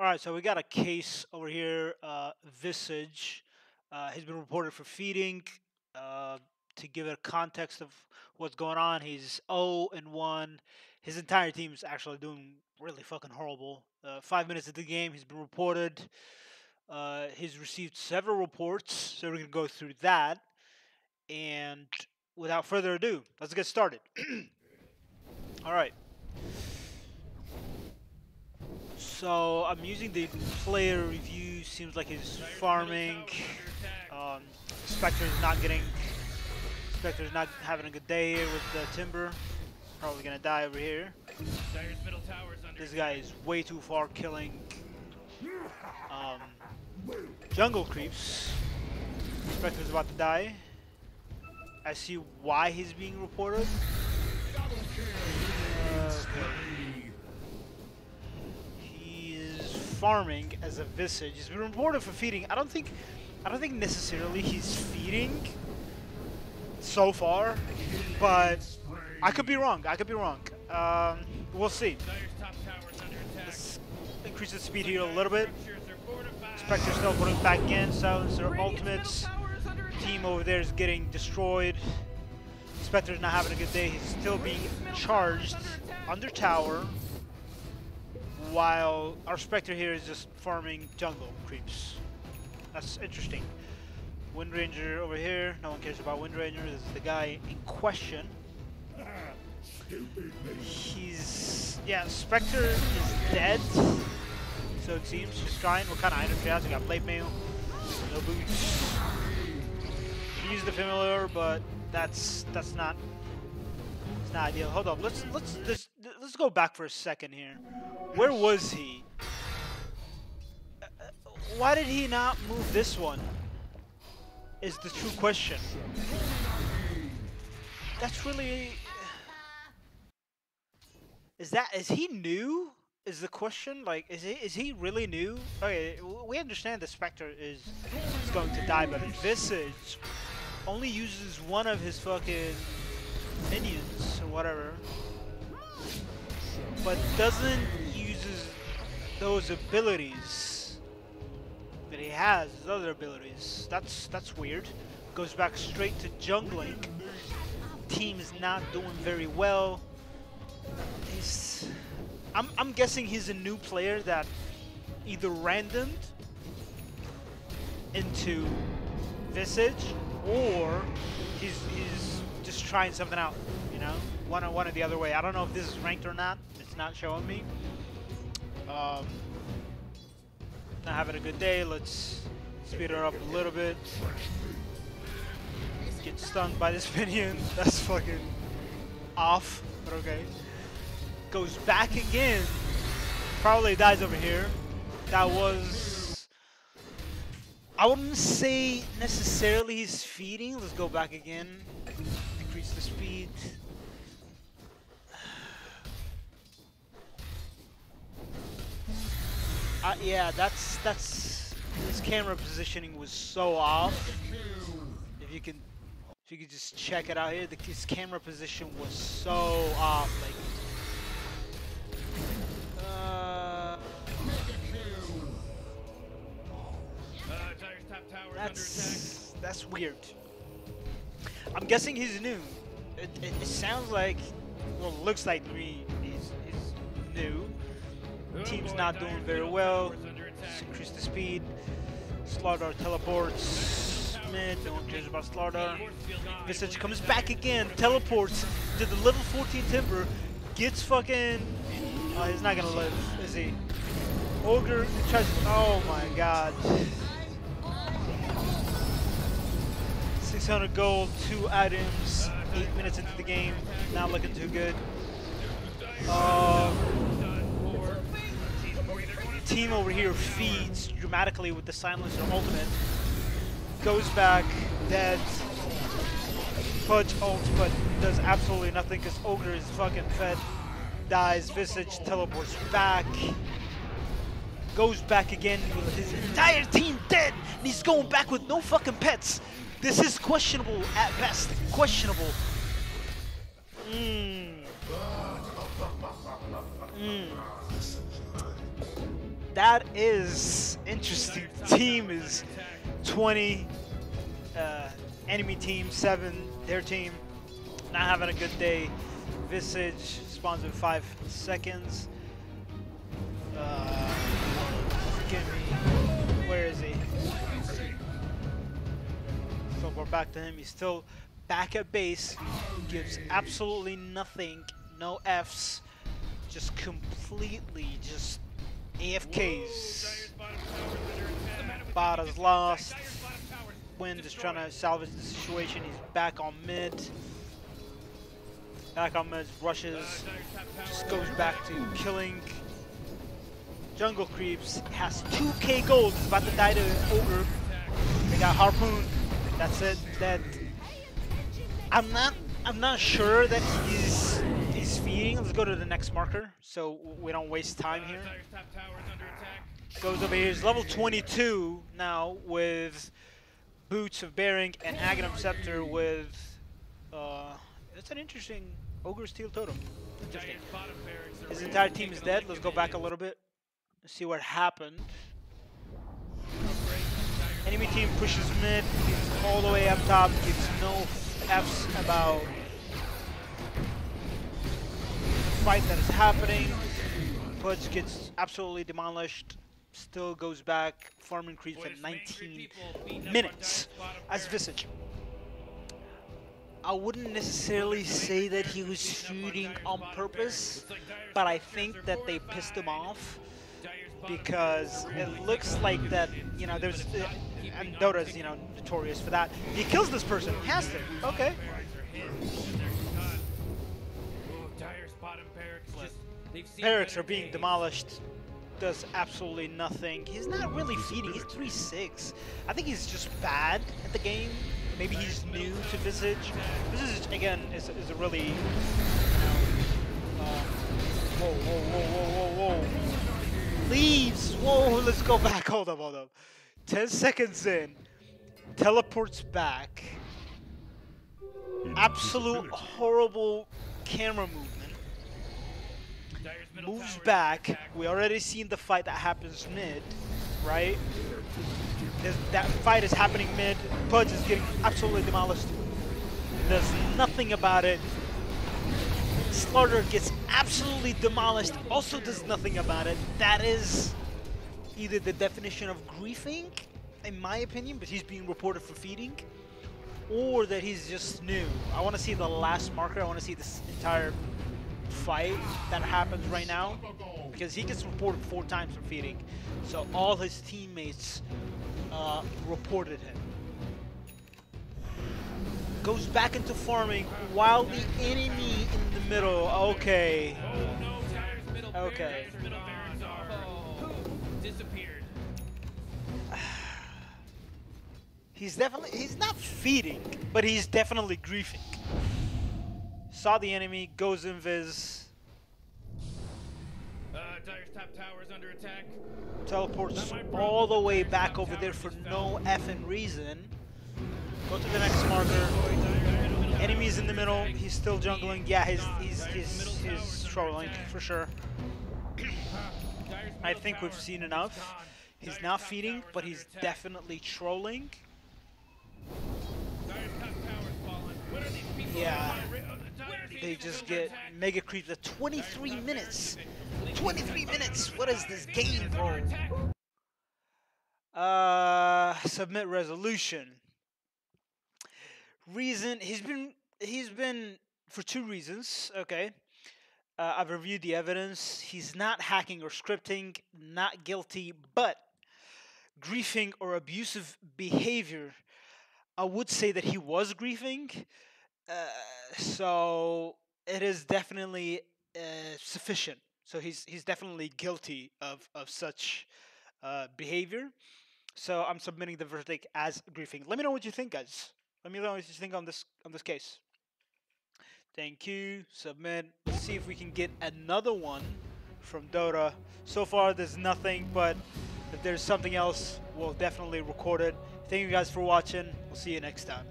All right, so we got a case over here. Uh, Visage uh, has been reported for feeding. Uh, to give it a context of what's going on, he's 0 and 1. His entire team's actually doing really fucking horrible. Uh, five minutes of the game, he's been reported. Uh, he's received several reports, so we're gonna go through that. And without further ado, let's get started. All right. So I'm using the player review. Seems like he's farming. Um, Spectre's not getting. Spectre's not having a good day here with the timber. Probably gonna die over here. This guy is way too far killing um, jungle creeps. Spectre's about to die. I see why he's being reported. Farming as a visage. He's been reported for feeding. I don't think I don't think necessarily he's feeding so far, but I could be wrong. I could be wrong. Um, we'll see. Let's increase the speed here a little bit. Spectre still putting back in, so their ultimates. Team over there is getting destroyed. Spectre's not having a good day. He's still being charged under tower, while our Spectre here is just farming jungle creeps. That's interesting. Wind Ranger over here. No one cares about Wind Ranger. This is the guy in question. He's... Yeah, Spectre is dead. So it seems. She's trying. What kind of items she has? We got Blade Mail. No boots. Used the familiar, but that's that's not it's not ideal. Hold on. Let's let's let's go back for a second here. Where was he? Why did he not move this one? Is the true question. That's really Is that is he new? Is the question like is he is he really new? Okay, we understand the Spectre is, is going to die, but Visage only uses one of his fucking minions or whatever, but doesn't uses those abilities that he has, his other abilities. That's that's weird. Goes back straight to jungling. Team is not doing very well. He's I'm, I'm guessing he's a new player that either randomed into Visage or he's, he's just trying something out, you know? One or one or the other way. I don't know if this is ranked or not. Not showing me. Um, not having a good day. Let's speed her up a little bit. Get stunned by this minion. That's fucking off, but okay goes back again. Probably dies over here. That was... I wouldn't say necessarily he's feeding. Let's go back again. Decrease the speed. Uh, yeah, that's that's his camera positioning was so off. If you can, if you could just check it out here, the, his camera position was so off. Like That's that's weird. I'm guessing he's new. It, it, it sounds like, well, looks like to Team's not doing very well. increase the speed. Slardar teleports. Mid, no one cares about Slardar. Visage comes back again, teleports to the level 14 Timber, gets fucking... Oh, he's not gonna live, is he? Ogre tries... Oh my god. 600 gold, two items, eight minutes into the game, not looking too good. Um, team over here feeds dramatically with the Silencer ultimate. Goes back, dead. Pudge ult, but does absolutely nothing because Ogre is fucking fed. Dies, Visage teleports back. Goes back again with his entire team dead. And he's going back with no fucking pets. This is questionable at best. Questionable. Mmm. Mmm. That is interesting. Team is 20, uh, enemy team 7, their team not having a good day. Visage spawns in 5 seconds. Uh, me. Where is he? So we're back to him. He's still back at base. Gives absolutely nothing. No Fs. Just completely just AFKs. Bada's lost. Wind is trying to salvage the situation. He's back on mid. Back on mid, rushes. Just goes back to killing. Jungle creeps. Has 2k gold. He's about to die to Ogre. They got Harpoon. That's it. Dead. I'm not. I'm not sure that he's Let's go to the next marker so we don't waste time here. Goes over here. He's level 22 now with Boots of Bearing and Aghanim Scepter with. Uh, that's an interesting Ogre Steel Totem. Interesting. His entire team is dead. Let's go back a little bit. See what happened. Enemy team pushes mid, all the way up top, gives no F's about fight that is happening. Pudge gets absolutely demolished, still goes back, farm creeps at 19 minutes as Visage. I wouldn't necessarily say that he was shooting on purpose, but I think that they pissed him off because it looks like that, you know, there's, uh, and Dota's, you know, notorious for that. He kills this person, has to, okay. Barracks are being demolished, does absolutely nothing. He's not really feeding, he's 3-6. I think he's just bad at the game. Maybe he's new to Visage. Visage, again, is, is a really, you know, uh, whoa, whoa, whoa, whoa, whoa, whoa leaves. Whoa, let's go back. Hold up, hold up. 10 seconds in, teleports back. Absolute horrible camera movement. Moves back. We already seen the fight that happens mid, right? There's, that fight is happening mid. Pudge is getting absolutely demolished. There's nothing about it. Slardar gets absolutely demolished, also does nothing about it. That is either the definition of griefing, in my opinion, but he's being reported for feeding, or that he's just new. I want to see the last marker. I want to see this entire fight that happens right now, because he gets reported four times for feeding. So all his teammates uh, reported him goes back into farming while the enemy in the middle. Okay. Okay. He's definitely, he's not feeding, but he's definitely griefing. Saw the enemy, goes invis. Uh, Dire's top tower is under attack. Teleports all the way back over there for no effing reason. Go to the next marker. Enemies in the middle. He's still jungling. Yeah, he's he's he's, he's trolling for sure. I think we've seen enough. He's not feeding, but he's definitely trolling. Yeah. They just get mega creeps at 23 minutes. 23 minutes. What is this game, bro? Uh, submit resolution reason he's been he's been for two reasons okay uh, i've reviewed the evidence he's not hacking or scripting not guilty but griefing or abusive behavior i would say that he was griefing uh, so it is definitely uh, sufficient so he's he's definitely guilty of of such uh, behavior so i'm submitting the verdict as griefing let me know what you think guys let me know what you think on this on this case. Thank you. Submit. Let's see if we can get another one from Dota. So far, there's nothing, but if there's something else, we'll definitely record it. Thank you guys for watching. We'll see you next time.